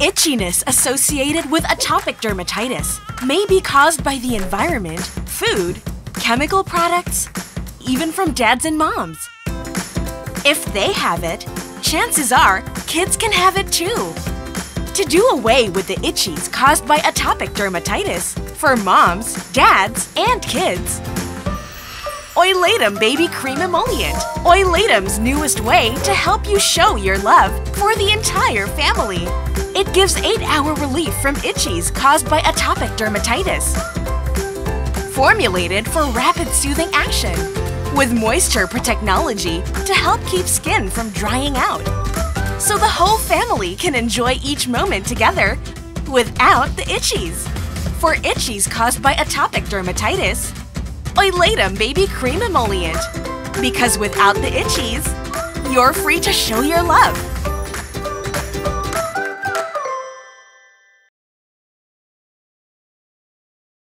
Itchiness associated with atopic dermatitis may be caused by the environment, food, chemical products, even from dads and moms. If they have it, chances are kids can have it too. To do away with the itchies caused by atopic dermatitis for moms, dads, and kids, Oilatum Baby Cream Emollient. Oilatum's newest way to help you show your love for the entire family. It gives 8-hour relief from itchies caused by atopic dermatitis. Formulated for rapid soothing action with moisture technology to help keep skin from drying out. So the whole family can enjoy each moment together without the itchies. For itchies caused by atopic dermatitis, Oilatum Baby Cream Emollient. Because without the itchies, you're free to show your love